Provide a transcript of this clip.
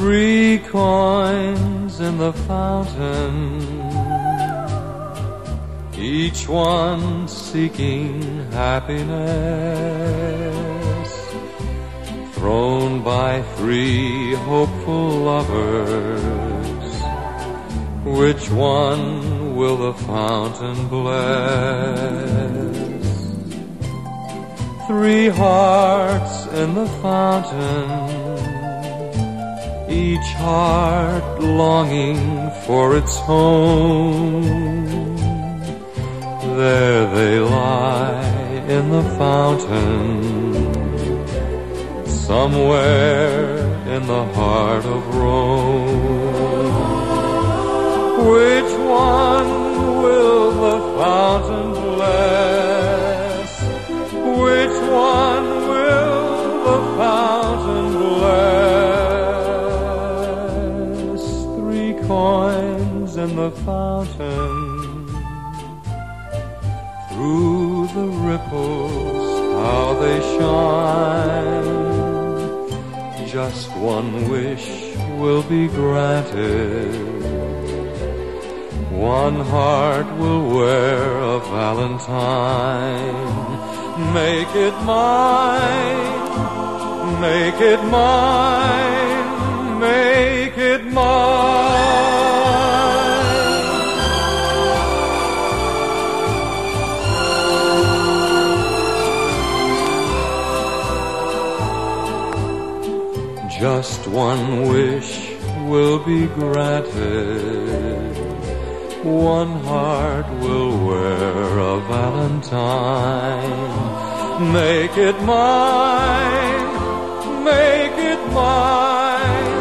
Three coins in the fountain, each one seeking happiness, thrown by three hopeful lovers. Which one will the fountain bless? Three hearts in the fountain each heart longing for its home. There they lie in the fountain, somewhere in the heart of Rome. Which one will the fountain bless? Which one will the fountain bless? Coins in the fountain. Through the ripples, how they shine. Just one wish will be granted. One heart will wear a valentine. Make it mine, make it mine, Just one wish will be granted. One heart will wear a valentine. Make it mine, make it mine.